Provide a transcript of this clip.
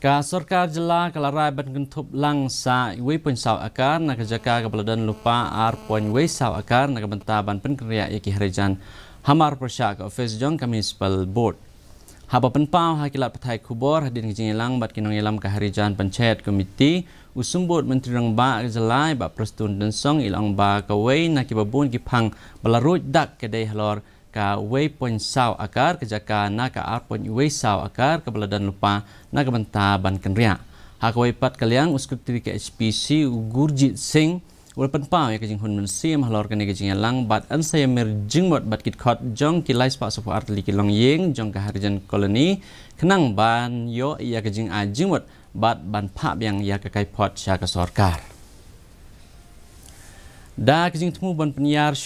Ka sorkar jela kalarai ban kentup lang sa iwe pun saw akar nak jaka kebeladan lupa ar pun iwe saw akar nak bentaban pen kerja iki harijan hamar persyak office jong kami spell board. Haba penpau hakilat petai kubor hadin kijing ilang bat kinong ilam ke harijan pencet komiti. Usumbut menteri rang ba jelai ba prestun dan song ilang ba kawai nak kibabun kipang belarut dak kedai halor wei pon saw akar ke jaka na ka ar pon wei saw akar ke beladan lupa na ka banta ban kenria ha ka wei pat kaliang uskut tri ke HPC Gurjit Singh walaupun pa ya kejing hun mensim halor kene kejing lang bat an saya mer jingmot bat kit khot jong ki lais pa sopo art li ki long yeng jong ka harjan koloni kenang ban yo ya kejing a jingmot bat ban pa yang ya ka kai pot sya ka sorkar da kejing temu ban penyar